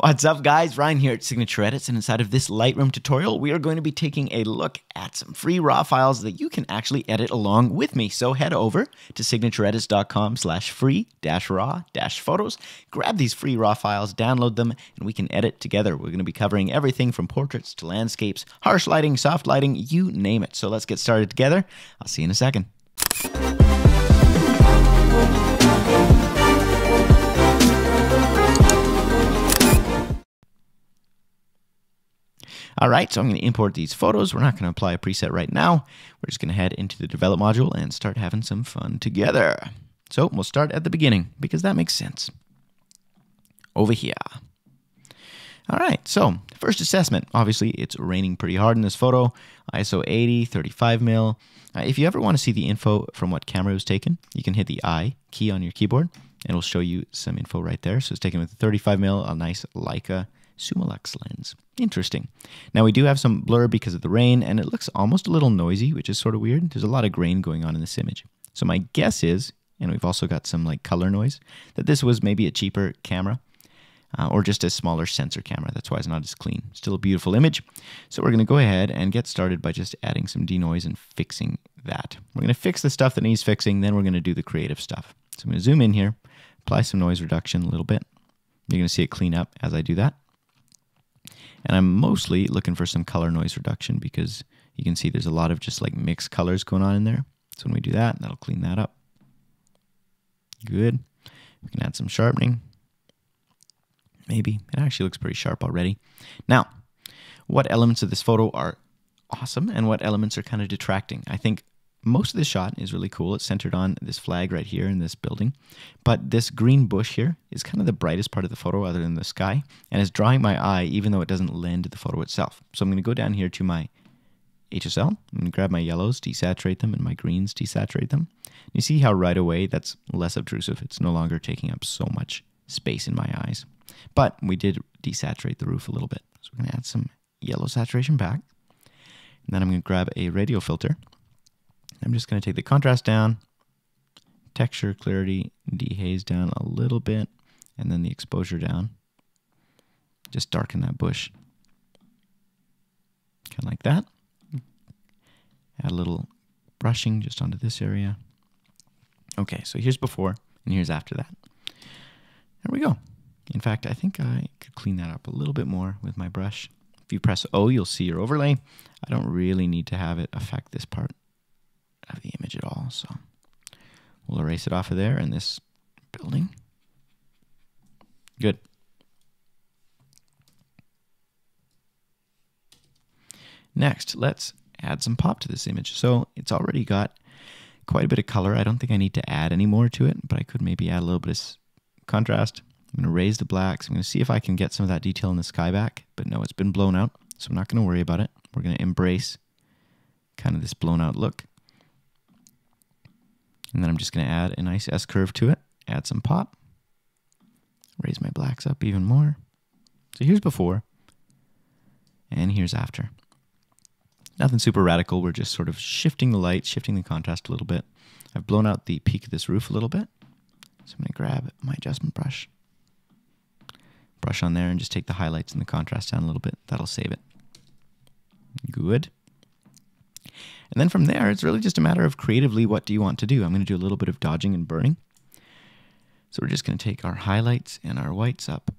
What's up guys, Ryan here at Signature Edits and inside of this Lightroom tutorial we are going to be taking a look at some free raw files that you can actually edit along with me. So head over to signatureedits.com slash free dash raw dash photos, grab these free raw files, download them, and we can edit together. We're going to be covering everything from portraits to landscapes, harsh lighting, soft lighting, you name it. So let's get started together. I'll see you in a second. All right, so I'm going to import these photos. We're not going to apply a preset right now. We're just going to head into the develop module and start having some fun together. So we'll start at the beginning because that makes sense. Over here. All right, so first assessment. Obviously, it's raining pretty hard in this photo. ISO 80, 35 mil. Uh, if you ever want to see the info from what camera was taken, you can hit the I key on your keyboard and it'll show you some info right there. So it's taken with a 35 mil, a nice Leica Summilux lens. Interesting. Now we do have some blur because of the rain, and it looks almost a little noisy, which is sort of weird. There's a lot of grain going on in this image. So my guess is, and we've also got some like color noise, that this was maybe a cheaper camera. Uh, or just a smaller sensor camera. That's why it's not as clean. Still a beautiful image. So we're going to go ahead and get started by just adding some denoise and fixing that. We're going to fix the stuff that needs fixing, then we're going to do the creative stuff. So I'm going to zoom in here, apply some noise reduction a little bit. You're going to see it clean up as I do that. And I'm mostly looking for some color noise reduction because you can see there's a lot of just like mixed colors going on in there. So when we do that, that'll clean that up. Good. We can add some sharpening. Maybe. It actually looks pretty sharp already. Now, what elements of this photo are awesome and what elements are kind of detracting? I think most of this shot is really cool. It's centered on this flag right here in this building. But this green bush here is kind of the brightest part of the photo other than the sky and is drawing my eye even though it doesn't lend to the photo itself. So I'm going to go down here to my HSL. To grab my yellows, desaturate them, and my greens, desaturate them. You see how right away that's less obtrusive. It's no longer taking up so much space in my eyes. But we did desaturate the roof a little bit. So we're going to add some yellow saturation back. And then I'm going to grab a radial filter I'm just going to take the contrast down, texture, clarity, dehaze down a little bit, and then the exposure down. Just darken that bush. Kind of like that. Add a little brushing just onto this area. Okay, so here's before and here's after that. There we go. In fact, I think I could clean that up a little bit more with my brush. If you press O, you'll see your overlay. I don't really need to have it affect this part of the image at all. So we'll erase it off of there in this building. Good. Next, let's add some pop to this image. So it's already got quite a bit of color. I don't think I need to add any more to it, but I could maybe add a little bit of contrast. I'm going to raise the blacks. I'm going to see if I can get some of that detail in the sky back, but no, it's been blown out, so I'm not going to worry about it. We're going to embrace kind of this blown out look. And then I'm just going to add a nice S curve to it, add some pop, raise my blacks up even more. So here's before, and here's after. Nothing super radical. We're just sort of shifting the light, shifting the contrast a little bit. I've blown out the peak of this roof a little bit. So I'm going to grab my adjustment brush, brush on there, and just take the highlights and the contrast down a little bit. That'll save it. Good. And then from there, it's really just a matter of creatively what do you want to do. I'm going to do a little bit of dodging and burning. So we're just going to take our highlights and our whites up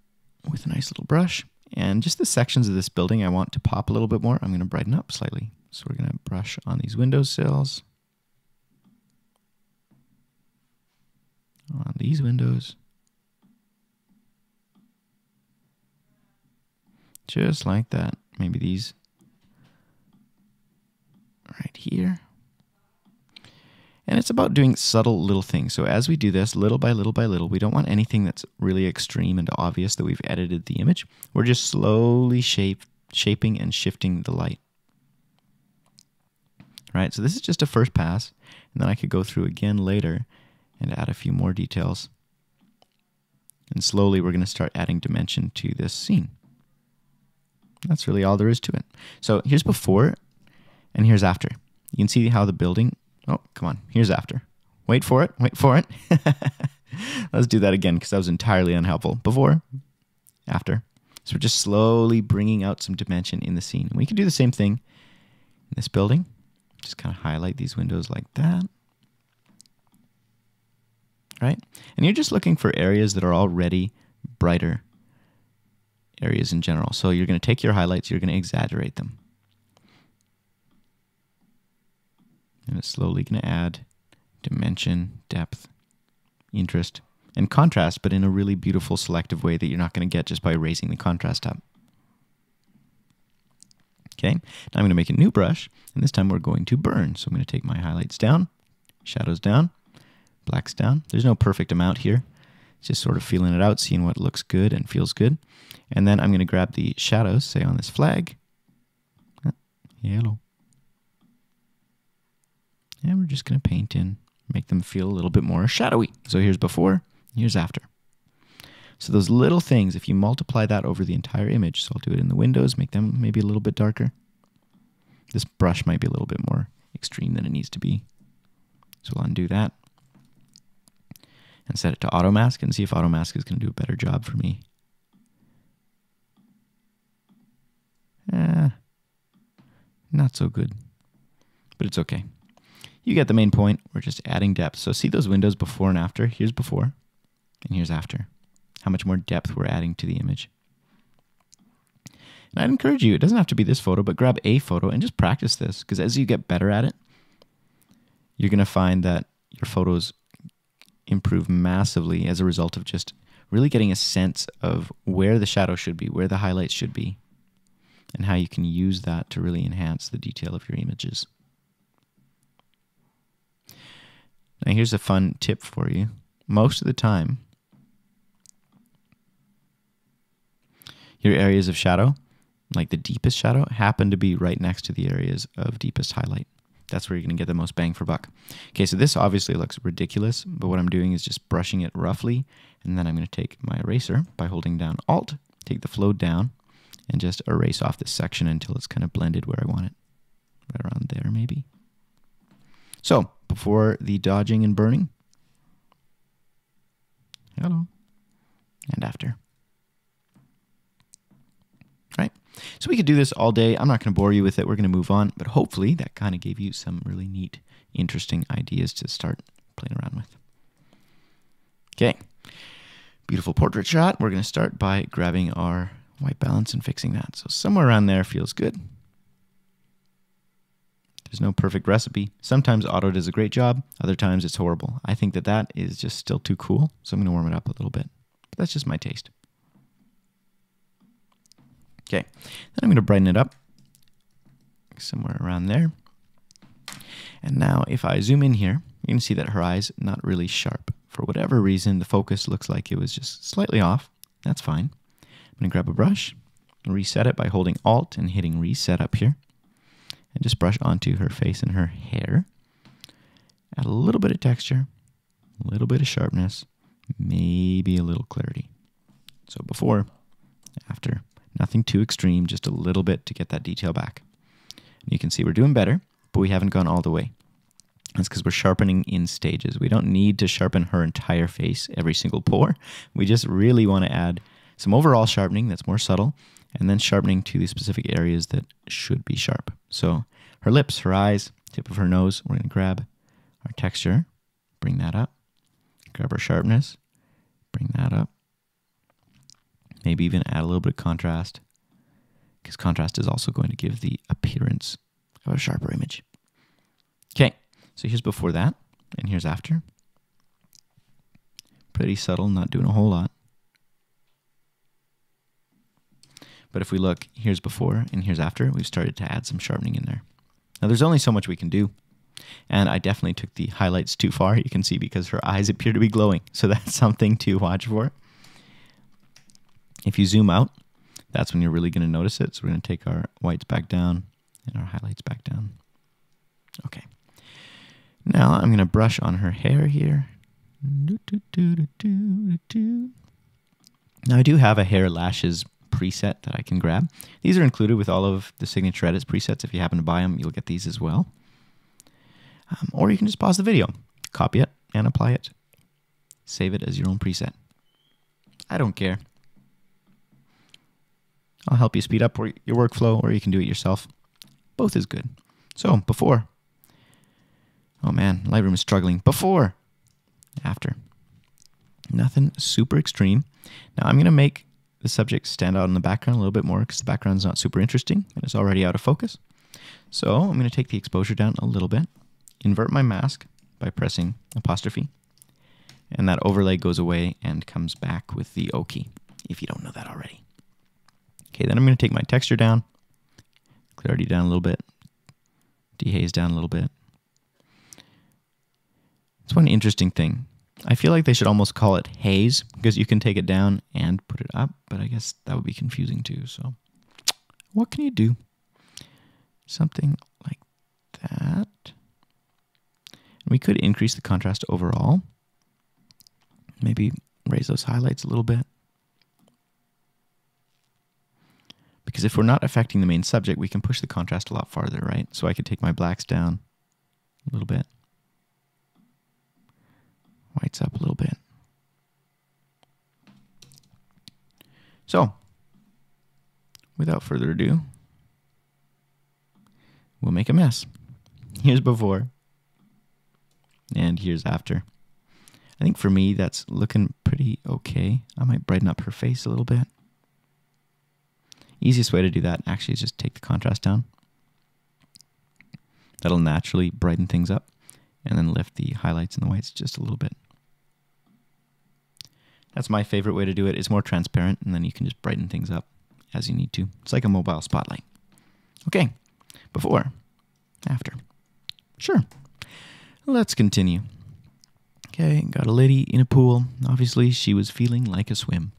with a nice little brush. And just the sections of this building I want to pop a little bit more, I'm going to brighten up slightly. So we're going to brush on these window sills. On these windows. Just like that. Maybe these right here. And it's about doing subtle little things. So as we do this, little by little by little, we don't want anything that's really extreme and obvious that we've edited the image. We're just slowly shape, shaping and shifting the light. Right, so this is just a first pass, and then I could go through again later and add a few more details. And slowly we're going to start adding dimension to this scene. That's really all there is to it. So here's before and here's after. You can see how the building, oh, come on, here's after. Wait for it, wait for it. Let's do that again because that was entirely unhelpful. Before, after. So we're just slowly bringing out some dimension in the scene. We can do the same thing in this building. Just kind of highlight these windows like that. Right? And you're just looking for areas that are already brighter areas in general. So you're going to take your highlights, you're going to exaggerate them. And it's slowly going to add dimension, depth, interest, and contrast, but in a really beautiful, selective way that you're not going to get just by raising the contrast up. Okay, now I'm going to make a new brush, and this time we're going to burn. So I'm going to take my highlights down, shadows down, blacks down. There's no perfect amount here. Just sort of feeling it out, seeing what looks good and feels good. And then I'm going to grab the shadows, say on this flag, yellow. And we're just going to paint in, make them feel a little bit more shadowy. So here's before, here's after. So those little things, if you multiply that over the entire image, so I'll do it in the windows, make them maybe a little bit darker. This brush might be a little bit more extreme than it needs to be. So we'll undo that and set it to auto mask and see if auto mask is going to do a better job for me. Eh, not so good, but it's okay. You get the main point. We're just adding depth. So see those windows before and after? Here's before and here's after. How much more depth we're adding to the image. And I'd encourage you, it doesn't have to be this photo, but grab a photo and just practice this because as you get better at it, you're going to find that your photos improve massively as a result of just really getting a sense of where the shadow should be, where the highlights should be, and how you can use that to really enhance the detail of your images. Now, here's a fun tip for you. Most of the time, your areas of shadow, like the deepest shadow, happen to be right next to the areas of deepest highlight. That's where you're going to get the most bang for buck. Okay, so this obviously looks ridiculous, but what I'm doing is just brushing it roughly, and then I'm going to take my eraser by holding down Alt, take the flow down, and just erase off this section until it's kind of blended where I want it. Right around there, maybe. So, before the dodging and burning, hello, and after. Right? So we could do this all day. I'm not going to bore you with it. We're going to move on, but hopefully that kind of gave you some really neat, interesting ideas to start playing around with. Okay, beautiful portrait shot. We're going to start by grabbing our white balance and fixing that. So somewhere around there feels good. There's no perfect recipe. Sometimes auto does a great job. Other times it's horrible. I think that that is just still too cool. So I'm going to warm it up a little bit. But that's just my taste. Okay, then I'm going to brighten it up somewhere around there. And now if I zoom in here, you can see that her eye's not really sharp. For whatever reason, the focus looks like it was just slightly off. That's fine. I'm going to grab a brush, reset it by holding Alt and hitting Reset up here. And just brush onto her face and her hair. Add a little bit of texture, a little bit of sharpness, maybe a little clarity. So before, after, Nothing too extreme, just a little bit to get that detail back. And you can see we're doing better, but we haven't gone all the way. That's because we're sharpening in stages. We don't need to sharpen her entire face, every single pore. We just really want to add some overall sharpening that's more subtle, and then sharpening to the specific areas that should be sharp. So her lips, her eyes, tip of her nose, we're going to grab our texture, bring that up, grab our sharpness, bring that up, Maybe even add a little bit of contrast because contrast is also going to give the appearance of a sharper image. Okay, so here's before that and here's after. Pretty subtle, not doing a whole lot. But if we look, here's before and here's after, we've started to add some sharpening in there. Now there's only so much we can do. And I definitely took the highlights too far, you can see, because her eyes appear to be glowing. So that's something to watch for. If you zoom out, that's when you're really going to notice it. So we're going to take our whites back down and our highlights back down. Okay. Now I'm going to brush on her hair here. Now I do have a hair lashes preset that I can grab. These are included with all of the Signature Edits presets. If you happen to buy them, you'll get these as well. Um, or you can just pause the video, copy it, and apply it. Save it as your own preset. I don't care. I'll help you speed up your workflow, or you can do it yourself. Both is good. So, before. Oh man, Lightroom is struggling. Before. After. Nothing super extreme. Now I'm going to make the subject stand out in the background a little bit more because the background is not super interesting and it's already out of focus. So I'm going to take the exposure down a little bit, invert my mask by pressing apostrophe, and that overlay goes away and comes back with the O key, if you don't know that already. Okay, then I'm going to take my texture down, clarity down a little bit, dehaze down a little bit. It's one interesting thing. I feel like they should almost call it haze because you can take it down and put it up, but I guess that would be confusing too. So, what can you do? Something like that. We could increase the contrast overall. Maybe raise those highlights a little bit. Because if we're not affecting the main subject, we can push the contrast a lot farther, right? So I could take my blacks down a little bit whites up a little bit. So, without further ado, we'll make a mess. Here's before, and here's after. I think for me, that's looking pretty okay. I might brighten up her face a little bit. Easiest way to do that actually is just take the contrast down. That'll naturally brighten things up and then lift the highlights and the whites just a little bit. That's my favorite way to do it. It's more transparent, and then you can just brighten things up as you need to. It's like a mobile spotlight. Okay, before, after. Sure. Let's continue. Okay, got a lady in a pool. Obviously, she was feeling like a swim.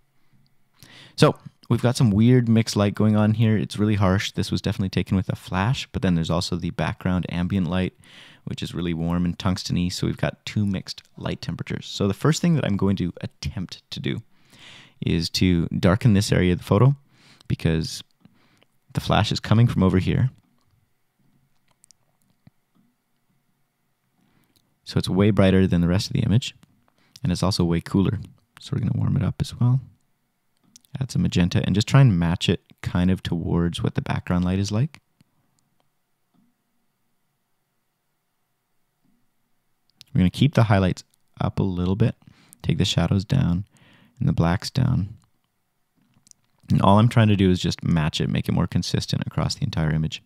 So, we've got some weird mixed light going on here. It's really harsh. This was definitely taken with a flash, but then there's also the background ambient light, which is really warm and tungsteny. So we've got two mixed light temperatures. So the first thing that I'm going to attempt to do is to darken this area of the photo because the flash is coming from over here. So it's way brighter than the rest of the image and it's also way cooler. So we're going to warm it up as well. Add some magenta and just try and match it kind of towards what the background light is like. We're going to keep the highlights up a little bit, take the shadows down and the blacks down. And all I'm trying to do is just match it, make it more consistent across the entire image.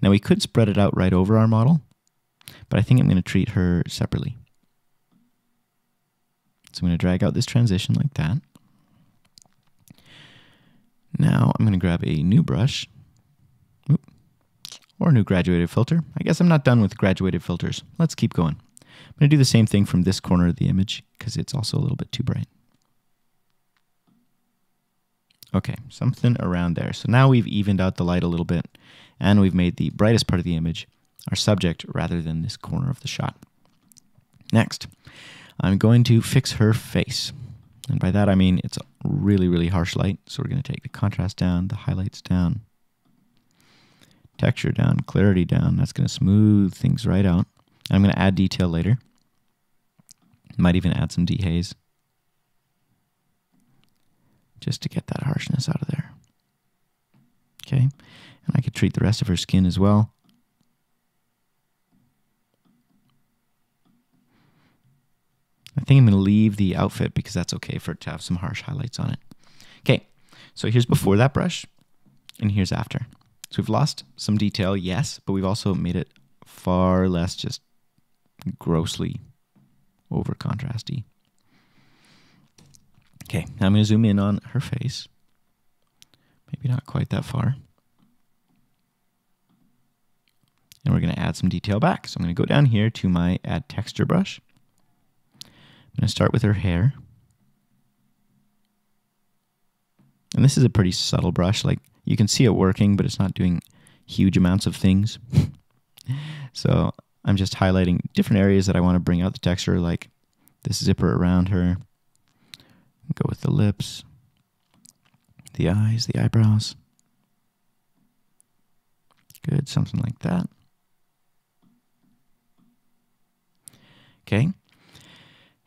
Now we could spread it out right over our model, but I think I'm going to treat her separately. So I'm going to drag out this transition like that. Now I'm going to grab a new brush, or a new graduated filter. I guess I'm not done with graduated filters. Let's keep going. I'm going to do the same thing from this corner of the image because it's also a little bit too bright. Okay, something around there. So now we've evened out the light a little bit and we've made the brightest part of the image our subject rather than this corner of the shot. Next, I'm going to fix her face. And by that I mean it's really, really harsh light. So we're going to take the contrast down, the highlights down, texture down, clarity down. That's going to smooth things right out. I'm going to add detail later. Might even add some dehaze just to get that harshness out of there. Okay, and I could treat the rest of her skin as well. I think I'm going to leave the outfit because that's okay for it to have some harsh highlights on it. Okay, so here's before that brush, and here's after. So we've lost some detail, yes, but we've also made it far less just grossly over contrasty. Okay, now I'm going to zoom in on her face. Maybe not quite that far. And we're going to add some detail back. So I'm going to go down here to my add texture brush. I'm going to start with her hair. And this is a pretty subtle brush. Like you can see it working, but it's not doing huge amounts of things. so I'm just highlighting different areas that I want to bring out the texture, like this zipper around her. Go with the lips, the eyes, the eyebrows. Good, something like that. Okay.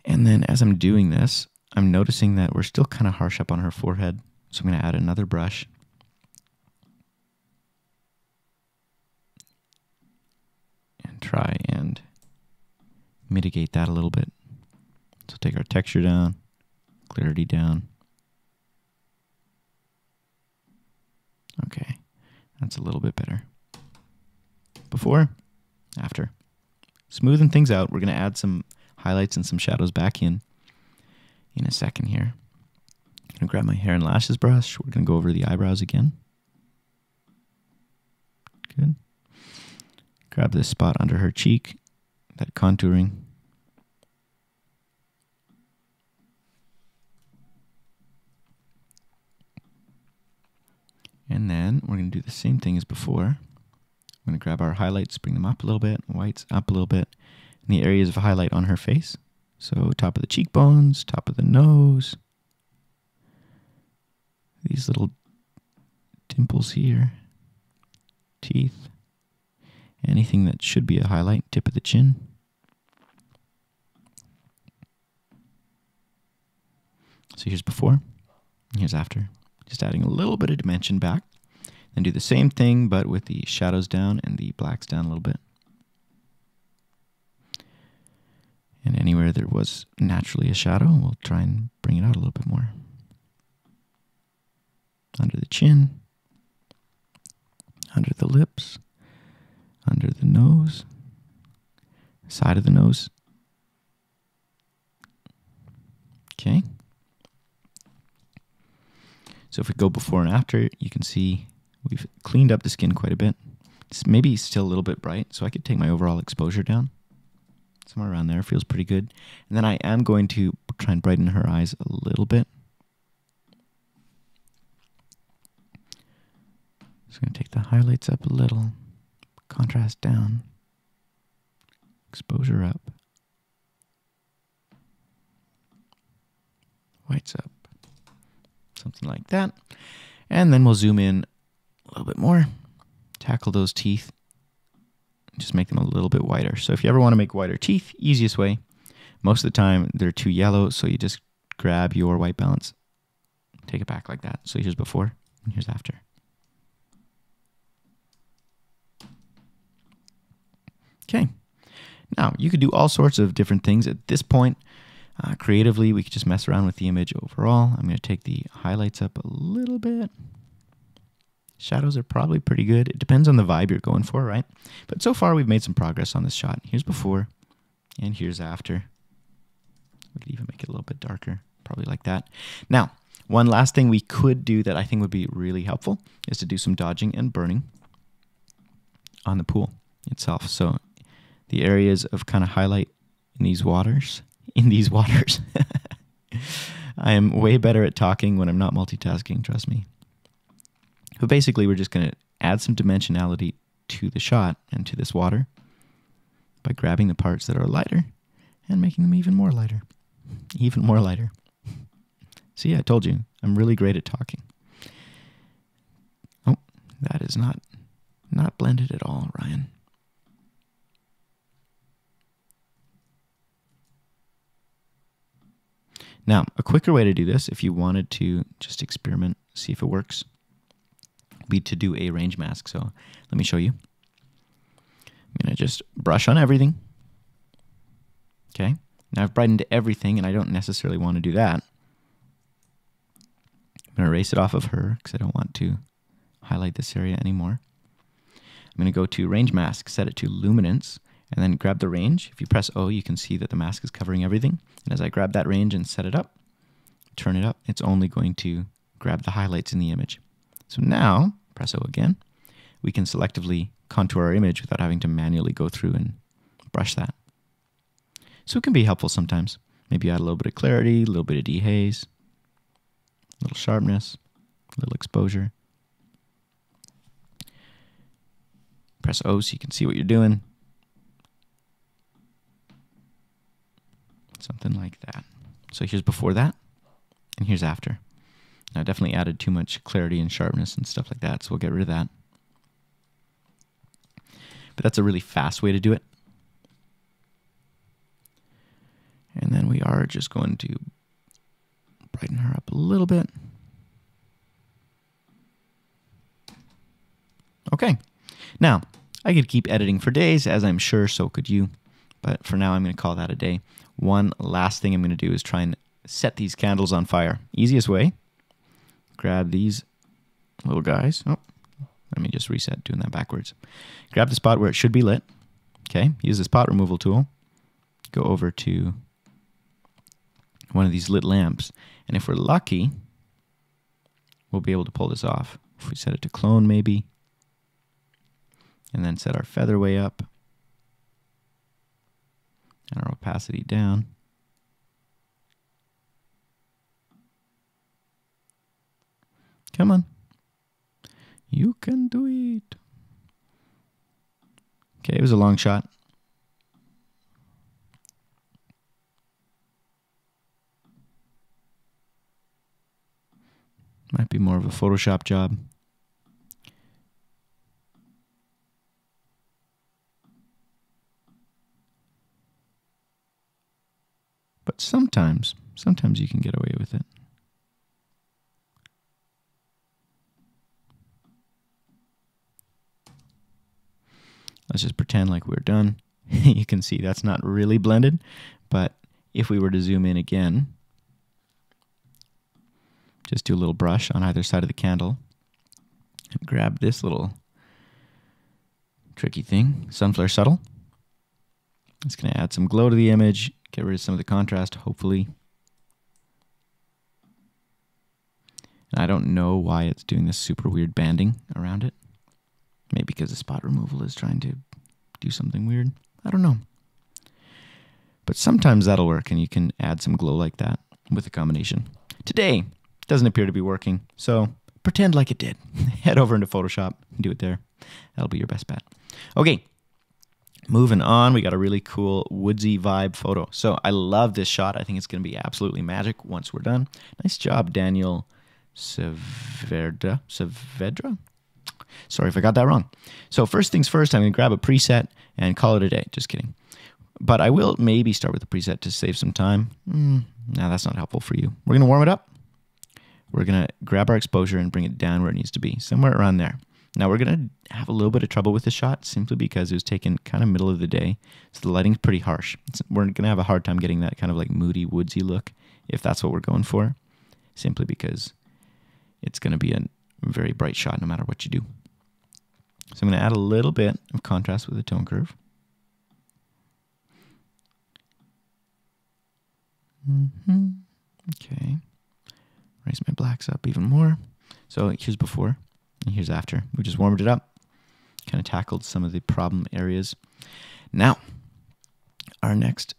And then as I'm doing this, I'm noticing that we're still kind of harsh up on her forehead. So I'm going to add another brush. Try and mitigate that a little bit. So take our texture down, clarity down. Okay, that's a little bit better. Before, after. Smoothing things out, we're going to add some highlights and some shadows back in in a second here. I'm to grab my hair and lashes brush. We're going to go over the eyebrows again. Good. Grab this spot under her cheek, that contouring. And then we're going to do the same thing as before. I'm going to grab our highlights, bring them up a little bit, whites up a little bit, and the areas of highlight on her face. So top of the cheekbones, top of the nose, these little dimples here, teeth, anything that should be a highlight, tip of the chin. So here's before, here's after. Just adding a little bit of dimension back. Then do the same thing, but with the shadows down and the blacks down a little bit. And anywhere there was naturally a shadow, we'll try and bring it out a little bit more. Under the chin, under the lips, under the nose, side of the nose. Okay. So if we go before and after, you can see we've cleaned up the skin quite a bit. It's maybe still a little bit bright, so I could take my overall exposure down. Somewhere around there feels pretty good. And then I am going to try and brighten her eyes a little bit. Just going to take the highlights up a little, contrast down, exposure up, whites up something like that. And then we'll zoom in a little bit more, tackle those teeth, just make them a little bit whiter. So if you ever want to make whiter teeth, easiest way, most of the time they're too yellow, so you just grab your white balance, take it back like that. So here's before and here's after. Okay. Now, you could do all sorts of different things at this point. Uh, creatively, we could just mess around with the image overall. I'm going to take the highlights up a little bit. Shadows are probably pretty good. It depends on the vibe you're going for, right? But so far, we've made some progress on this shot. Here's before, and here's after. We could even make it a little bit darker, probably like that. Now, one last thing we could do that I think would be really helpful is to do some dodging and burning on the pool itself. So the areas of kind of highlight in these waters in these waters. I am way better at talking when I'm not multitasking, trust me. But basically, we're just going to add some dimensionality to the shot and to this water by grabbing the parts that are lighter and making them even more lighter. Even more lighter. See, I told you, I'm really great at talking. Oh, that is not not blended at all, Ryan. Now, a quicker way to do this, if you wanted to just experiment, see if it works, be to do a range mask. So let me show you. I'm going to just brush on everything. Okay. Now I've brightened everything, and I don't necessarily want to do that. I'm going to erase it off of her because I don't want to highlight this area anymore. I'm going to go to range mask, set it to luminance, and then grab the range. If you press O, you can see that the mask is covering everything. And as I grab that range and set it up, turn it up, it's only going to grab the highlights in the image. So now, press O again, we can selectively contour our image without having to manually go through and brush that. So it can be helpful sometimes. Maybe add a little bit of clarity, a little bit of dehaze, a little sharpness, a little exposure. Press O so you can see what you're doing. Something like that. So here's before that, and here's after. Now, I definitely added too much clarity and sharpness and stuff like that, so we'll get rid of that. But that's a really fast way to do it. And then we are just going to brighten her up a little bit. Okay. Now, I could keep editing for days, as I'm sure so could you. But for now, I'm going to call that a day. One last thing I'm going to do is try and set these candles on fire. Easiest way, grab these little guys. Oh, let me just reset doing that backwards. Grab the spot where it should be lit. Okay, use the spot removal tool. Go over to one of these lit lamps. And if we're lucky, we'll be able to pull this off. If we set it to clone maybe, and then set our feather way up and our opacity down. Come on. You can do it. Okay, it was a long shot. Might be more of a Photoshop job. But sometimes, sometimes you can get away with it. Let's just pretend like we're done. you can see that's not really blended, but if we were to zoom in again, just do a little brush on either side of the candle and grab this little tricky thing, Sunflare Subtle. It's going to add some glow to the image, get rid of some of the contrast, hopefully. And I don't know why it's doing this super weird banding around it. Maybe because the spot removal is trying to do something weird. I don't know. But sometimes that'll work and you can add some glow like that with a combination. Today, doesn't appear to be working, so pretend like it did. Head over into Photoshop and do it there. That'll be your best bet. Okay, moving on, we got a really cool woodsy vibe photo. So I love this shot. I think it's going to be absolutely magic once we're done. Nice job, Daniel Saavedra. Saavedra? Sorry if I got that wrong. So first things first, I'm going to grab a preset and call it a day. Just kidding. But I will maybe start with the preset to save some time. Mm, no, that's not helpful for you. We're going to warm it up. We're going to grab our exposure and bring it down where it needs to be, somewhere around there. Now we're going to have a little bit of trouble with this shot simply because it was taken kind of middle of the day. So the lighting's pretty harsh. It's, we're going to have a hard time getting that kind of like moody, woodsy look if that's what we're going for, simply because it's going to be a very bright shot no matter what you do. So I'm going to add a little bit of contrast with the tone curve. Mm-hmm. Okay. Raise my blacks up even more. So here's before and here's after. We just warmed it up, kind of tackled some of the problem areas. Now, our next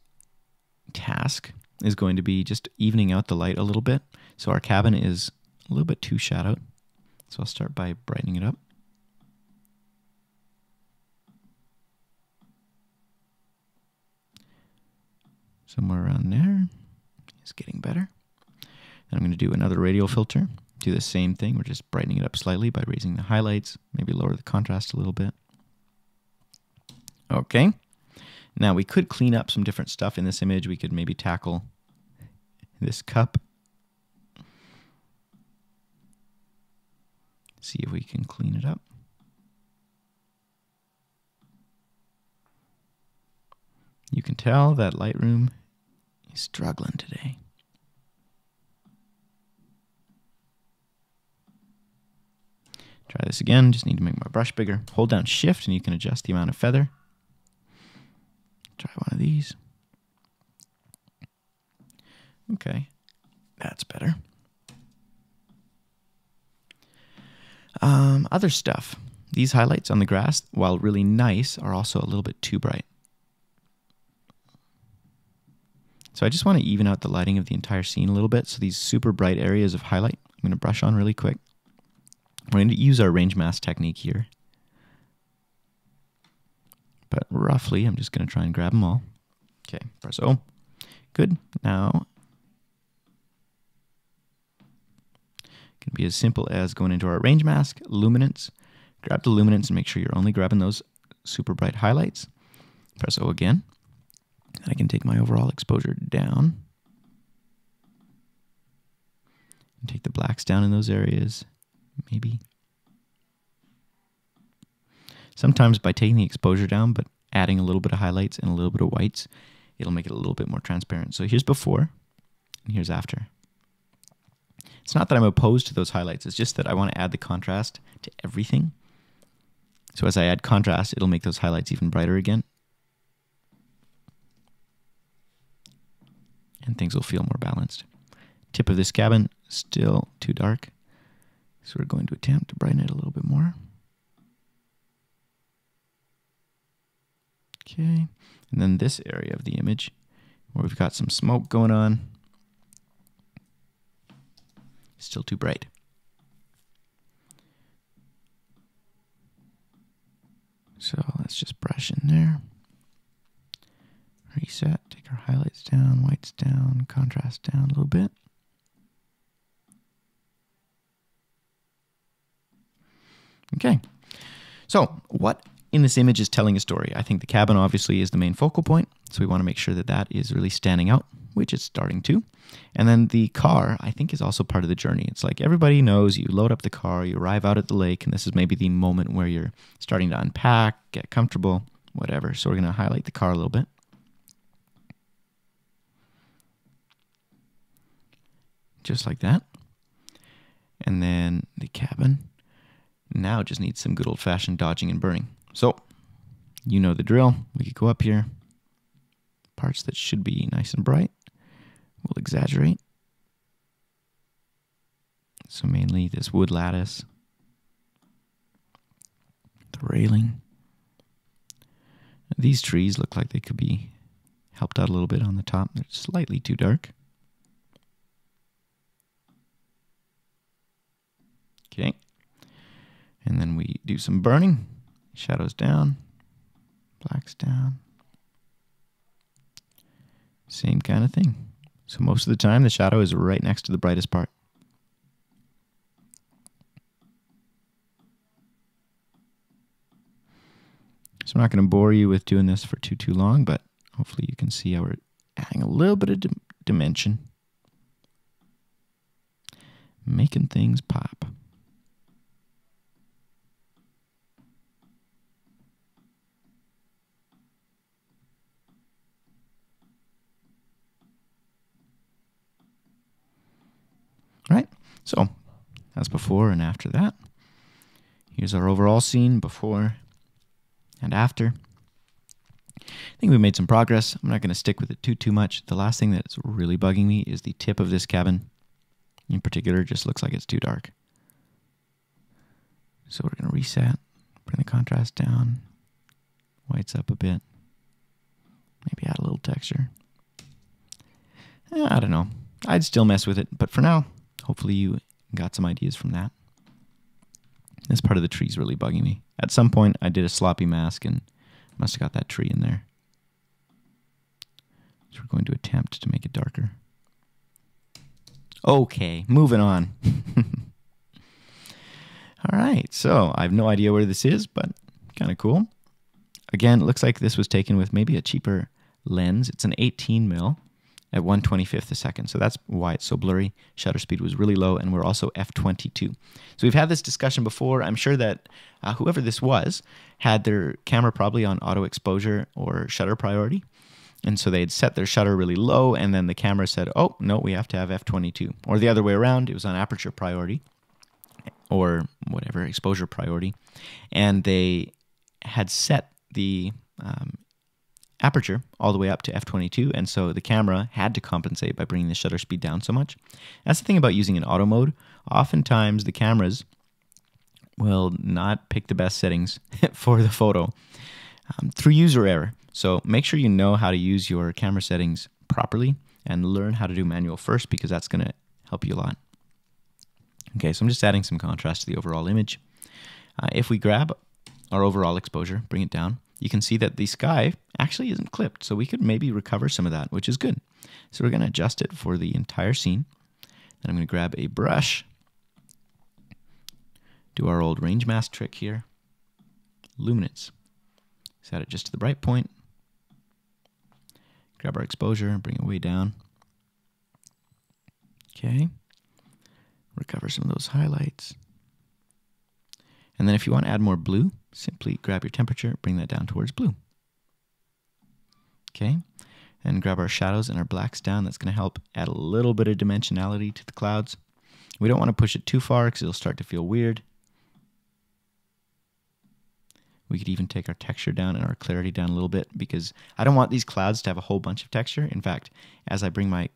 task is going to be just evening out the light a little bit. So our cabin is a little bit too shadowed. So I'll start by brightening it up. Somewhere around there. It's getting better. And I'm going to do another radial filter. Do the same thing. We're just brightening it up slightly by raising the highlights, maybe lower the contrast a little bit. Okay. Now we could clean up some different stuff in this image. We could maybe tackle this cup. See if we can clean it up. You can tell that Lightroom is struggling today. Try this again. Just need to make my brush bigger. Hold down shift and you can adjust the amount of feather. Try one of these. Okay, that's better. Um, other stuff. These highlights on the grass, while really nice, are also a little bit too bright. So I just want to even out the lighting of the entire scene a little bit. So these super bright areas of highlight, I'm going to brush on really quick. We're going to use our range mask technique here. But roughly, I'm just going to try and grab them all. Okay, press O. Good. Now, it can be as simple as going into our range mask, luminance, grab the luminance and make sure you're only grabbing those super bright highlights. Press O again. And I can take my overall exposure down. And take the blacks down in those areas maybe. Sometimes by taking the exposure down, but adding a little bit of highlights and a little bit of whites, it'll make it a little bit more transparent. So here's before and here's after. It's not that I'm opposed to those highlights, it's just that I want to add the contrast to everything. So as I add contrast, it'll make those highlights even brighter again. And things will feel more balanced. Tip of this cabin, still too dark. So we're going to attempt to brighten it a little bit more. Okay, and then this area of the image where we've got some smoke going on. Still too bright. So let's just brush in there. Reset, take our highlights down, whites down, contrast down a little bit. Okay, so what in this image is telling a story? I think the cabin obviously is the main focal point, so we want to make sure that that is really standing out, which it's starting to. And then the car, I think, is also part of the journey. It's like everybody knows you load up the car, you arrive out at the lake, and this is maybe the moment where you're starting to unpack, get comfortable, whatever. So we're going to highlight the car a little bit. Just like that. And then the cabin now just needs some good old fashioned dodging and burning. So, you know the drill. We could go up here. Parts that should be nice and bright, we'll exaggerate. So, mainly this wood lattice, the railing. These trees look like they could be helped out a little bit on the top. They're slightly too dark. Okay. And then we do some burning. Shadows down, blacks down. Same kind of thing. So most of the time, the shadow is right next to the brightest part. So I'm not going to bore you with doing this for too, too long, but hopefully you can see how we're adding a little bit of dim dimension. Making things pop. Right? So, that's before and after that. Here's our overall scene before and after. I think we've made some progress. I'm not going to stick with it too too much. The last thing that's really bugging me is the tip of this cabin. In particular, just looks like it's too dark. So we're going to reset, bring the contrast down, whites up a bit, maybe add a little texture. Eh, I don't know. I'd still mess with it, but for now, hopefully you got some ideas from that. This part of the tree is really bugging me. At some point, I did a sloppy mask and must have got that tree in there. So we're going to attempt to make it darker. Okay, moving on. All right, so I have no idea where this is, but kind of cool. Again, it looks like this was taken with maybe a cheaper lens. It's an 18 mil at 125th a second. So that's why it's so blurry. Shutter speed was really low, and we're also f22. So we've had this discussion before. I'm sure that uh, whoever this was had their camera probably on auto exposure or shutter priority. And so they had set their shutter really low, and then the camera said, oh, no, we have to have f22. Or the other way around, it was on aperture priority or whatever, exposure priority. And they had set the um, aperture all the way up to f22 and so the camera had to compensate by bringing the shutter speed down so much. That's the thing about using an auto mode. Oftentimes the cameras will not pick the best settings for the photo um, through user error. So make sure you know how to use your camera settings properly and learn how to do manual first because that's going to help you a lot. Okay so i'm just adding some contrast to the overall image. Uh, if we grab our overall exposure bring it down you can see that the sky actually isn't clipped. So we could maybe recover some of that, which is good. So we're going to adjust it for the entire scene. And I'm going to grab a brush, do our old range mask trick here, luminance. Set it just to the bright point. Grab our exposure, and bring it way down. Okay. Recover some of those highlights. And then if you want to add more blue, simply grab your temperature, bring that down towards blue. Okay, and grab our shadows and our blacks down. That's going to help add a little bit of dimensionality to the clouds. We don't want to push it too far because it'll start to feel weird. We could even take our texture down and our clarity down a little bit because I don't want these clouds to have a whole bunch of texture. In fact, as I bring my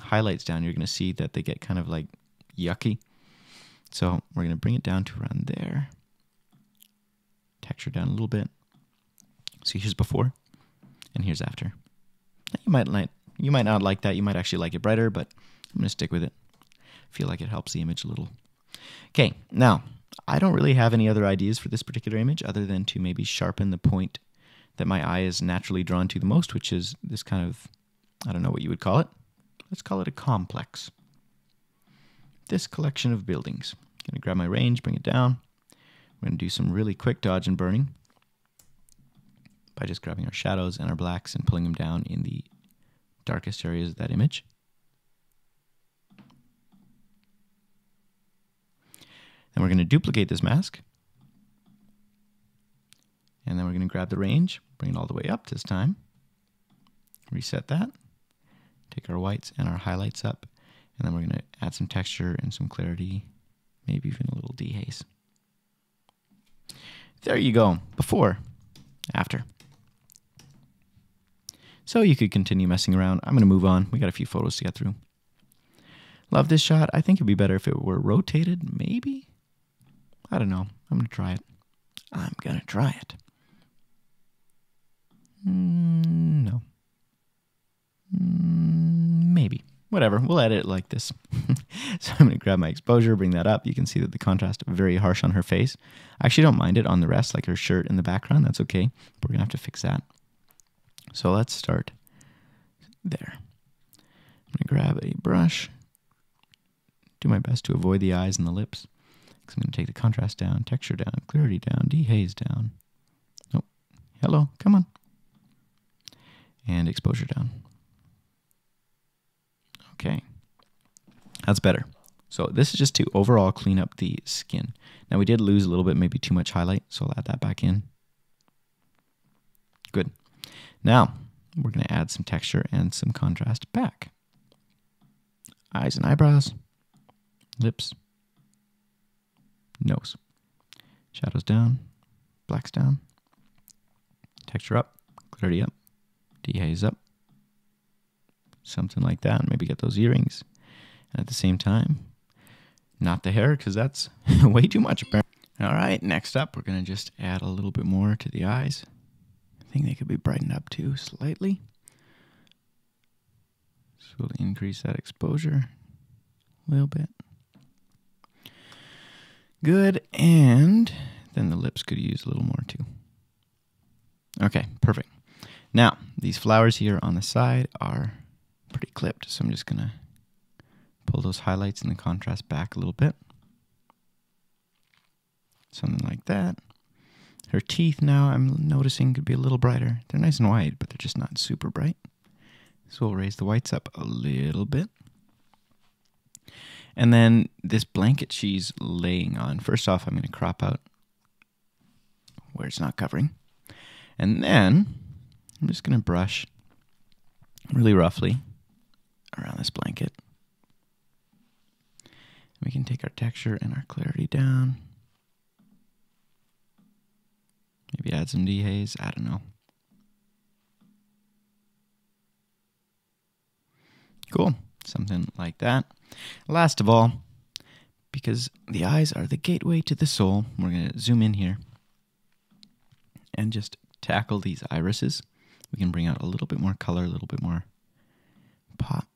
highlights down, you're going to see that they get kind of like yucky. So we're going to bring it down to around there. Texture down a little bit. See, here's before and here's after. You might like, you might not like that. You might actually like it brighter, but I'm going to stick with it. feel like it helps the image a little. Okay, now I don't really have any other ideas for this particular image other than to maybe sharpen the point that my eye is naturally drawn to the most, which is this kind of, I don't know what you would call it. Let's call it a complex. This collection of buildings. To grab my range, bring it down. We're going to do some really quick dodge and burning by just grabbing our shadows and our blacks and pulling them down in the darkest areas of that image. Then we're going to duplicate this mask. And then we're going to grab the range, bring it all the way up this time. Reset that. Take our whites and our highlights up. And then we're going to add some texture and some clarity, maybe even a little dehaze. There you go. Before, after. So you could continue messing around. I'm going to move on. We got a few photos to get through. Love this shot. I think it'd be better if it were rotated, maybe? I don't know. I'm going to try it. I'm going to try it. Mm, no. Mm, maybe. Whatever. We'll edit it like this. so I'm to grab my exposure, bring that up. You can see that the contrast very harsh on her face. I actually don't mind it on the rest, like her shirt in the background. That's okay. We're to have to fix that. So let's start there. I'm to grab a brush. Do my best to avoid the eyes and the lips. I'm to take the contrast down, texture down, clarity down, dehaze down. Oh, hello, come on. And exposure down. Okay, that's better. So this is just to overall clean up the skin. Now we did lose a little bit, maybe too much highlight, so I'll add that back in. Good. Now we're going to add some texture and some contrast back. Eyes and eyebrows, lips, nose. Shadows down, blacks down, texture up, clarity up, dehaze up. Something like that. And maybe get those earrings. And at the same time, not the hair because that's way too much. All right, next up, we're going to just add a little bit more to the eyes. I think they could be brightened up too slightly. So we'll increase that exposure a little bit. Good. And then the lips could use a little more too. Okay, perfect. Now, these flowers here on the side are pretty clipped, so I'm just going to pull those highlights and the contrast back a little bit. Something like that. Her teeth now I'm noticing could be a little brighter. They're nice and white, but they're just not super bright. So we'll raise the whites up a little bit. And then this blanket she's laying on. First off, I'm going to crop out where it's not covering. And then I'm just going to brush really roughly around this blanket. We can take our texture and our clarity down. Maybe add some dehaze. I don't know. Cool. Something like that. Last of all, because the eyes are the gateway to the soul, we're going to zoom in here and just tackle these irises. We can bring out a little bit more color, a little bit more pop.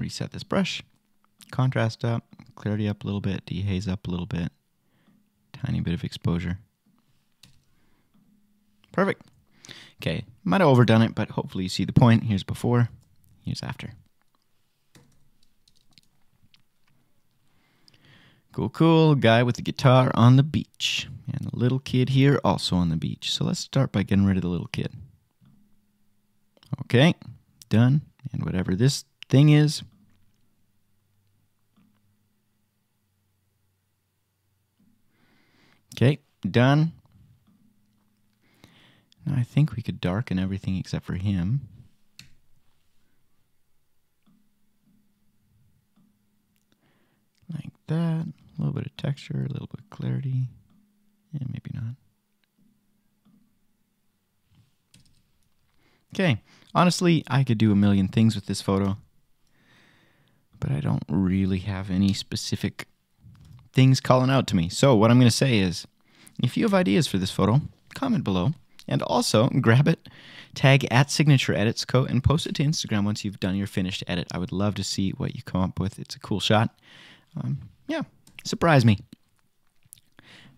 Reset this brush. Contrast up, clarity up a little bit, dehaze up a little bit, tiny bit of exposure. Perfect. Okay, might have overdone it, but hopefully you see the point. Here's before, here's after. Cool, cool. Guy with the guitar on the beach. And a little kid here also on the beach. So let's start by getting rid of the little kid. Okay, done. And whatever this thing is, Okay, done. Now I think we could darken everything except for him. Like that. A little bit of texture, a little bit of clarity. Yeah, maybe not. Okay, honestly, I could do a million things with this photo, but I don't really have any specific things calling out to me. So, what I'm going to say is if you have ideas for this photo, comment below and also grab it, tag at Signature Edits Co. and post it to Instagram once you've done your finished edit. I would love to see what you come up with. It's a cool shot. Um, yeah, surprise me.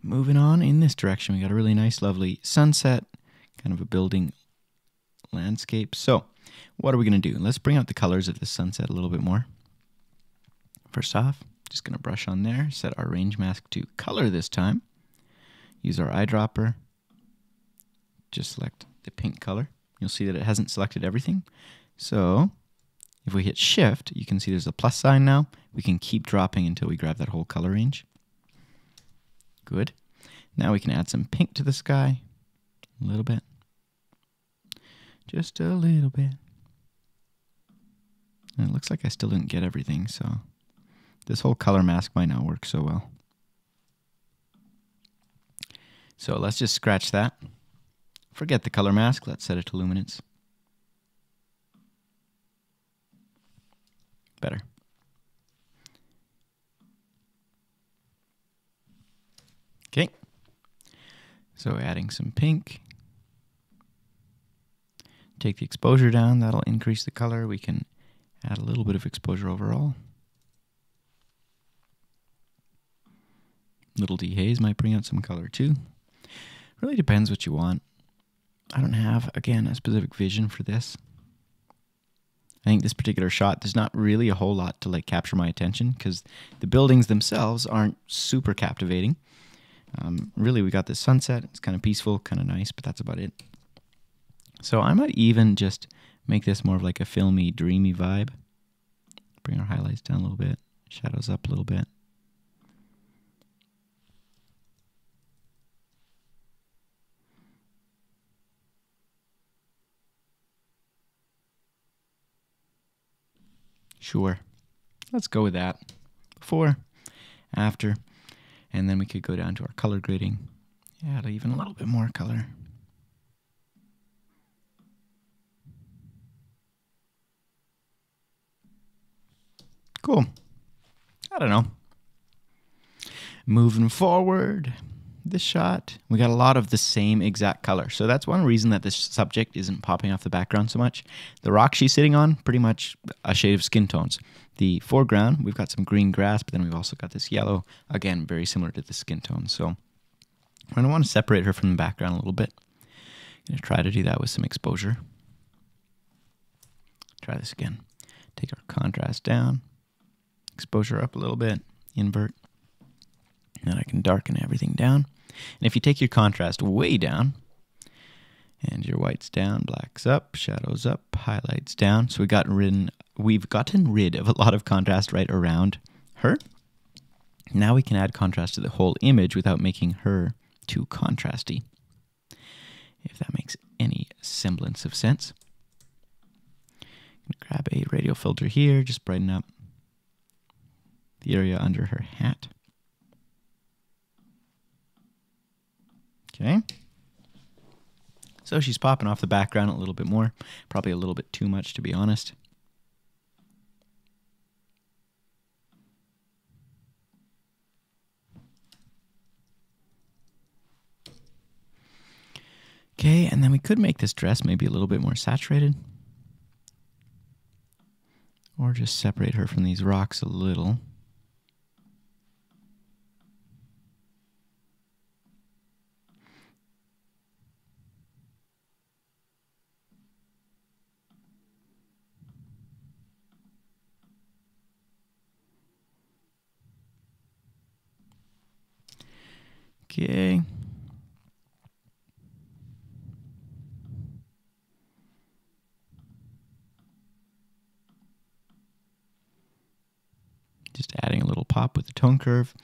Moving on in this direction, we got a really nice, lovely sunset, kind of a building landscape. So, what are we going to do? Let's bring out the colors of the sunset a little bit more. First off, just going to brush on there, set our range mask to color this time. Use our eyedropper. Just select the pink color. You'll see that it hasn't selected everything. So if we hit shift, you can see there's a plus sign now. We can keep dropping until we grab that whole color range. Good. Now we can add some pink to the sky. A little bit. Just a little bit. And it looks like I still didn't get everything, so this whole color mask might not work so well. So let's just scratch that. Forget the color mask. Let's set it to luminance. Better. Okay. So adding some pink. Take the exposure down. That'll increase the color. We can add a little bit of exposure overall. Little dehaze might bring out some color too. Really depends what you want. I don't have, again, a specific vision for this. I think this particular shot, there's not really a whole lot to like capture my attention because the buildings themselves aren't super captivating. Um, really, we got this sunset. It's kind of peaceful, kind of nice, but that's about it. So I might even just make this more of like a filmy, dreamy vibe. Bring our highlights down a little bit, shadows up a little bit. Sure. Let's go with that. Before, after, and then we could go down to our color grading. Add even a little bit more color. Cool. I don't know. Moving forward, this shot, we got a lot of the same exact color. So that's one reason that this subject isn't popping off the background so much. The rock she's sitting on, pretty much a shade of skin tones. The foreground, we've got some green grass, but then we've also got this yellow, again, very similar to the skin tone. So I'm going to want to separate her from the background a little bit. I'm going to try to do that with some exposure. Try this again. Take our contrast down, exposure up a little bit, invert. And I can darken everything down. And if you take your contrast way down, and your whites down, blacks up, shadows up, highlights down. So we got rid, we've gotten rid of a lot of contrast right around her. Now we can add contrast to the whole image without making her too contrasty. If that makes any semblance of sense. Grab a radial filter here, just brighten up the area under her hat. Okay. So she's popping off the background a little bit more. Probably a little bit too much, to be honest. Okay, and then we could make this dress maybe a little bit more saturated. Or just separate her from these rocks a little. Okay. Just adding a little pop with the tone curve.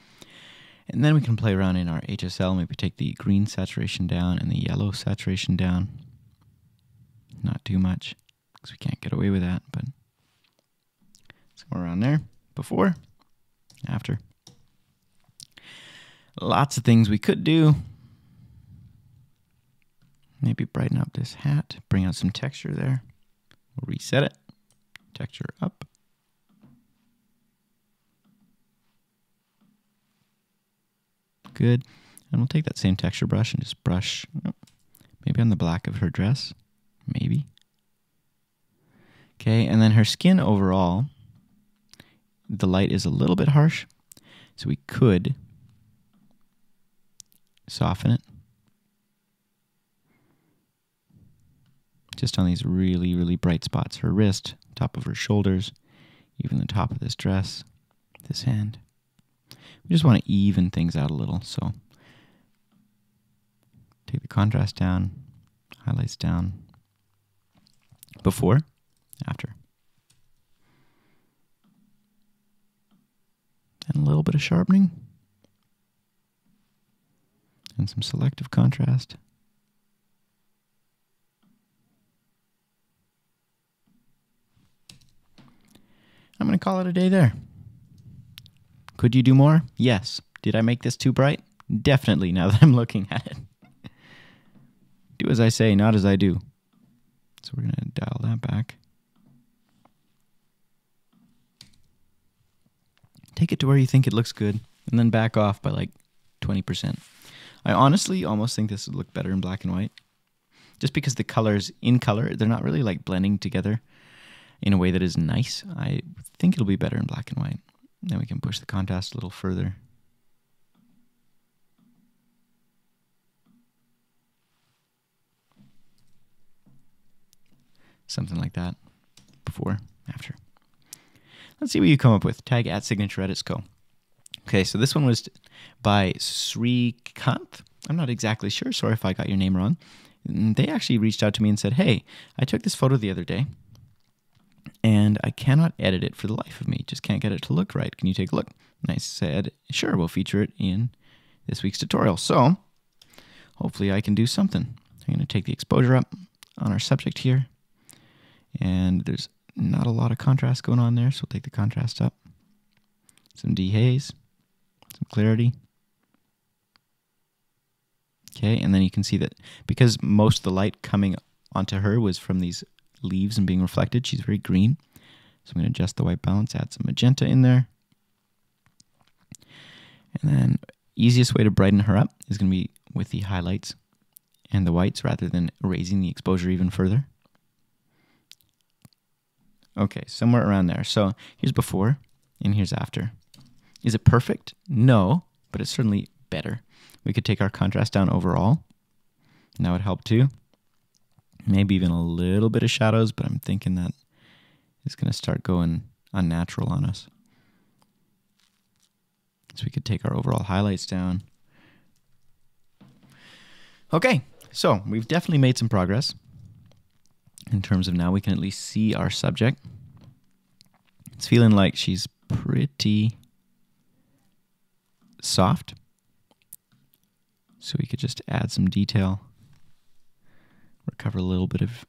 And then we can play around in our HSL, maybe take the green saturation down and the yellow saturation down. Not too much, because we can't get away with that, but somewhere around there. Before, after. Lots of things we could do. Maybe brighten up this hat, bring out some texture there. We'll reset it. Texture up. Good. And we'll take that same texture brush and just brush oh, maybe on the black of her dress. Maybe. Okay, and then her skin overall, the light is a little bit harsh. So we could soften it. Just on these really, really bright spots. Her wrist, top of her shoulders, even the top of this dress, this hand. We just want to even things out a little. So take the contrast down, highlights down, before, after. And a little bit of sharpening. And some selective contrast. I'm going to call it a day there. Could you do more? Yes. Did I make this too bright? Definitely, now that I'm looking at it. do as I say, not as I do. So we're going to dial that back. Take it to where you think it looks good, and then back off by like 20%. I honestly almost think this would look better in black and white. Just because the colors in color, they're not really like blending together in a way that is nice. I think it'll be better in black and white. Then we can push the contrast a little further. Something like that. Before, after. Let's see what you come up with. Tag at Signature Edits Co. Okay, so this one was by Srikanth. I'm not exactly sure. Sorry if I got your name wrong. Mm, they actually reached out to me and said, Hey, I took this photo the other day and I cannot edit it for the life of me. Just can't get it to look right. Can you take a look? And I said, Sure, we'll feature it in this week's tutorial. So hopefully I can do something. I'm going to take the exposure up on our subject here. And there's not a lot of contrast going on there, so we'll take the contrast up. Some dehaze, some clarity. Okay, and then you can see that because most of the light coming onto her was from these leaves and being reflected, she's very green. So I'm going to adjust the white balance, add some magenta in there. And then easiest way to brighten her up is going to be with the highlights and the whites rather than raising the exposure even further. Okay, somewhere around there. So here's before and here's after. Is it perfect? No, but it's certainly better. We could take our contrast down overall. And that would help too. Maybe even a little bit of shadows, but I'm thinking that it's going to start going unnatural on us. So we could take our overall highlights down. Okay, so we've definitely made some progress in terms of now we can at least see our subject. It's feeling like she's pretty soft. So we could just add some detail, recover a little bit of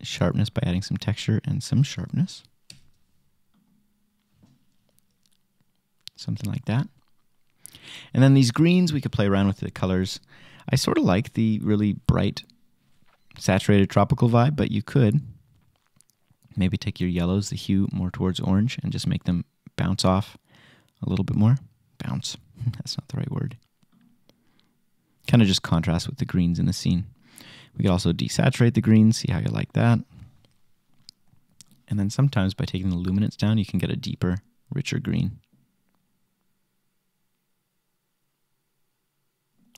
sharpness by adding some texture and some sharpness. Something like that. And then these greens, we could play around with the colors. I sort of like the really bright saturated tropical vibe, but you could maybe take your yellows, the hue more towards orange, and just make them bounce off a little bit more. Bounce. That's not the right word. Kind of just contrast with the greens in the scene. We could also desaturate the greens, see how you like that. And then sometimes by taking the luminance down, you can get a deeper, richer green.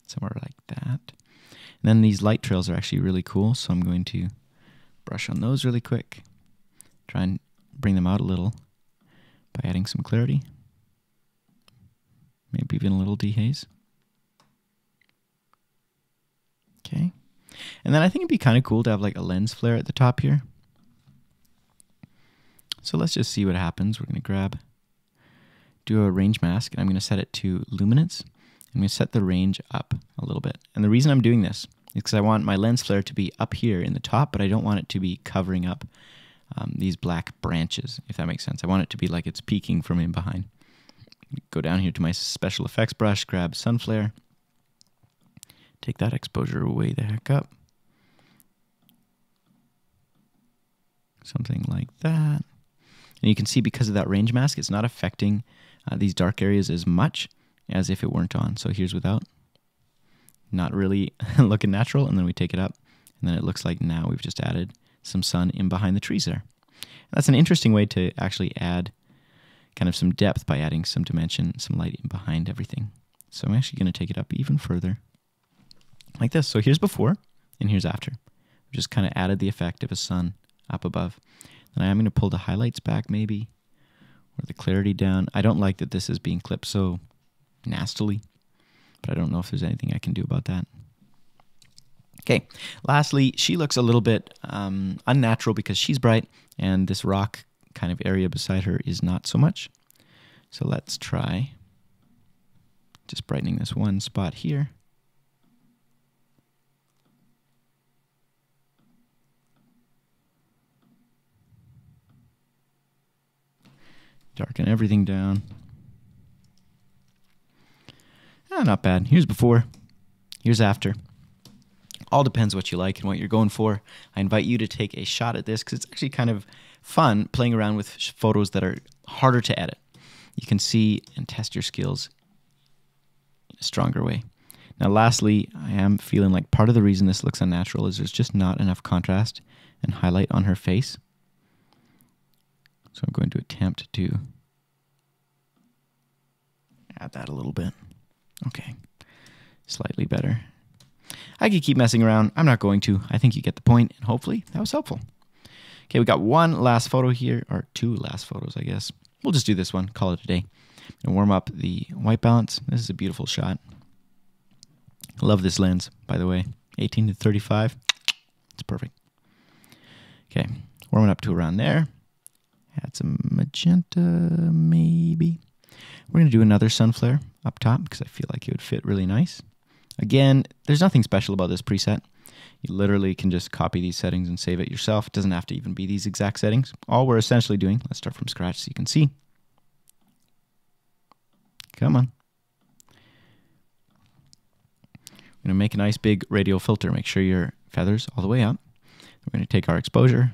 Somewhere like that. And then these light trails are actually really cool, so I'm going to brush on those really quick. Try and bring them out a little by adding some clarity. Maybe even a little dehaze. Okay. And then I think it'd be kind of cool to have like a lens flare at the top here. So let's just see what happens. We're going to grab, do a range mask, and I'm going to set it to luminance. I'm going to set the range up a little bit. And the reason I'm doing this is because I want my lens flare to be up here in the top, but I don't want it to be covering up um, these black branches, if that makes sense. I want it to be like it's peeking from in behind. Go down here to my special effects brush, grab sun flare, take that exposure way the heck up. Something like that. And you can see because of that range mask, it's not affecting uh, these dark areas as much as if it weren't on. So here's without. Not really looking natural. And then we take it up. And then it looks like now we've just added some sun in behind the trees there. And that's an interesting way to actually add kind of some depth by adding some dimension, some light in behind everything. So I'm actually going to take it up even further like this. So here's before and here's after. We just kind of added the effect of a sun up above. Then I am going to pull the highlights back maybe or the clarity down. I don't like that this is being clipped so nastily, but I don't know if there's anything I can do about that. Okay, lastly, she looks a little bit um, unnatural because she's bright and this rock kind of area beside her is not so much. So let's try just brightening this one spot here. Darken everything down. Ah, not bad. Here's before. Here's after. All depends what you like and what you're going for. I invite you to take a shot at this because it's actually kind of fun playing around with photos that are harder to edit. You can see and test your skills in a stronger way. Now, lastly, I am feeling like part of the reason this looks unnatural is there's just not enough contrast and highlight on her face. So I'm going to attempt to add that a little bit. Okay, slightly better. I could keep messing around. I'm not going to. I think you get the point, and hopefully that was helpful. Okay, we got one last photo here, or two last photos, I guess. We'll just do this one, call it a day, and warm up the white balance. This is a beautiful shot. Love this lens, by the way. 18 to 35. It's perfect. Okay, warming up to around there. Add some magenta, maybe. We're to do another sun flare up top because I feel like it would fit really nice. Again, there's nothing special about this preset. You literally can just copy these settings and save it yourself. It doesn't have to even be these exact settings. All we're essentially doing, let's start from scratch so you can see. Come on. We're to make a nice big radial filter. Make sure your feathers all the way up. We're to take our exposure,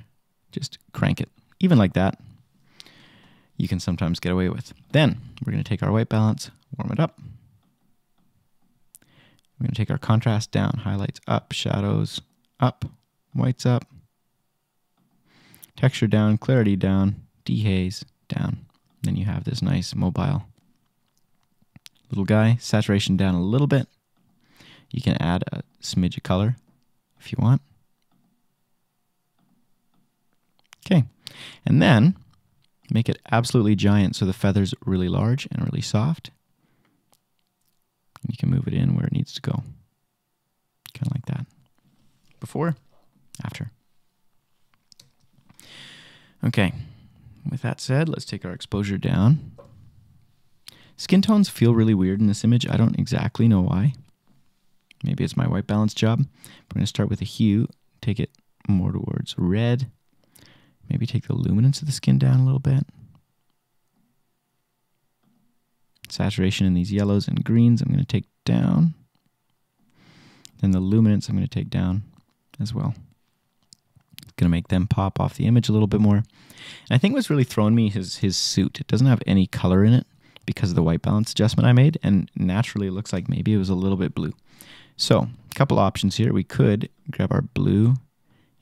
just crank it, even like that. You can sometimes get away with. Then we're to take our white balance, warm it up. We're going to take our contrast down, highlights up, shadows up, whites up, texture down, clarity down, dehaze down. Then you have this nice mobile little guy. Saturation down a little bit. You can add a smidge of color if you want. Okay, and then make it absolutely giant so the feather's really large and really soft. You can move it in where it needs to go. Kind of like that. Before, after. Okay, with that said, let's take our exposure down. Skin tones feel really weird in this image. I don't exactly know why. Maybe it's my white balance job. We're going to start with a hue, take it more towards red. Maybe take the luminance of the skin down a little bit saturation in these yellows and greens I'm going to take down. Then the luminance I'm going to take down as well. It's Going to make them pop off the image a little bit more. And I think what's really thrown me is his suit. It doesn't have any color in it because of the white balance adjustment I made, and naturally it looks like maybe it was a little bit blue. So, a couple options here. We could grab our blue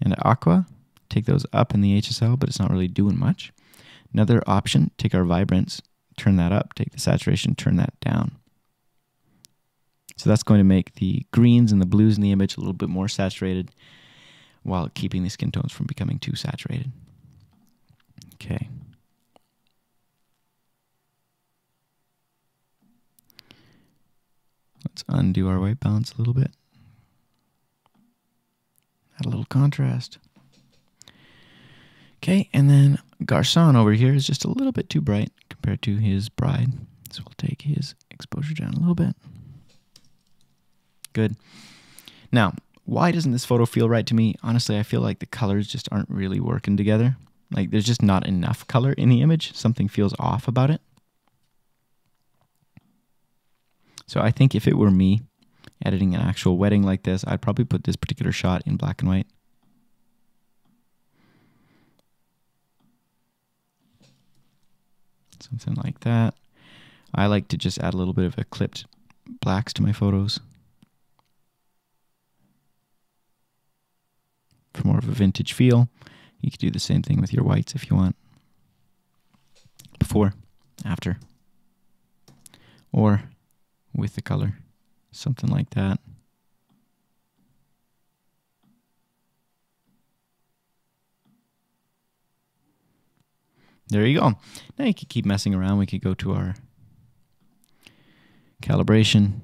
and aqua, take those up in the HSL, but it's not really doing much. Another option, take our vibrance turn that up, take the saturation, turn that down. So that's going to make the greens and the blues in the image a little bit more saturated while keeping the skin tones from becoming too saturated. Okay. Let's undo our white balance a little bit. Add a little contrast. Okay, and then Garcon over here is just a little bit too bright compared to his bride. So we'll take his exposure down a little bit. Good. Now, why doesn't this photo feel right to me? Honestly, I feel like the colors just aren't really working together. Like there's just not enough color in the image. Something feels off about it. So I think if it were me editing an actual wedding like this, I'd probably put this particular shot in black and white. Something like that. I like to just add a little bit of clipped blacks to my photos. For more of a vintage feel. You could do the same thing with your whites if you want. Before, after. Or with the color. Something like that. There you go. Now you can keep messing around. We could go to our calibration.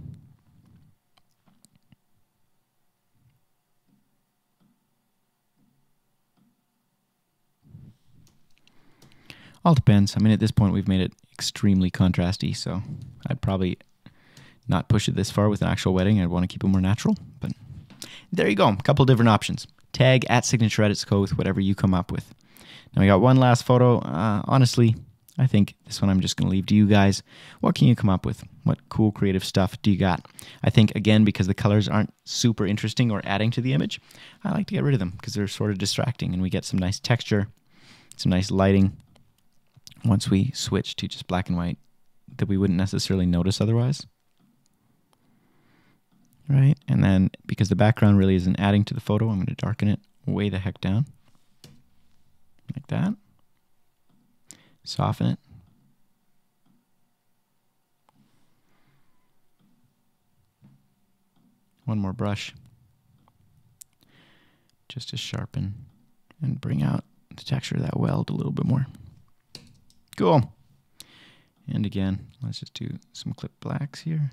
All depends. I mean, at this point, we've made it extremely contrasty, so I'd probably not push it this far with an actual wedding. I'd want to keep it more natural, but there you go. A couple different options. Tag at Signature Edits Co. with whatever you come up with. Now we got one last photo. Uh, honestly, I think this one I'm just going to leave to you guys. What can you come up with? What cool creative stuff do you got? I think, again, because the colors aren't super interesting or adding to the image, I like to get rid of them because they're sort of distracting and we get some nice texture, some nice lighting, once we switch to just black and white that we wouldn't necessarily notice otherwise. Right? And then because the background really isn't adding to the photo, I'm going to darken it way the heck down. Like that. Soften it. One more brush. Just to sharpen and bring out the texture of that weld a little bit more. Cool. And again, let's just do some clip blacks here.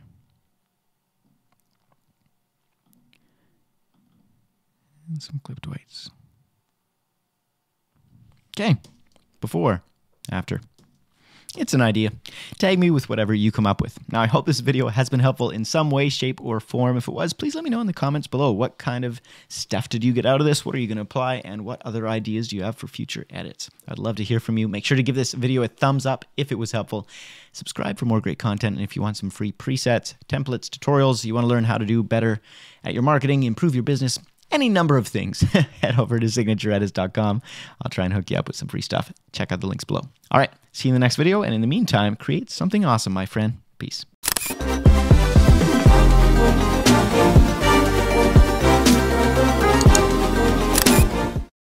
And some clipped whites. Okay. Before, after. It's an idea. Tag me with whatever you come up with. Now, I hope this video has been helpful in some way, shape, or form. If it was, please let me know in the comments below. What kind of stuff did you get out of this? What are you going to apply? And what other ideas do you have for future edits? I'd love to hear from you. Make sure to give this video a thumbs up if it was helpful. Subscribe for more great content. And if you want some free presets, templates, tutorials, you want to learn how to do better at your marketing, improve your business, any number of things, head over to signatureedits.com. I'll try and hook you up with some free stuff. Check out the links below. All right, see you in the next video. And in the meantime, create something awesome, my friend. Peace.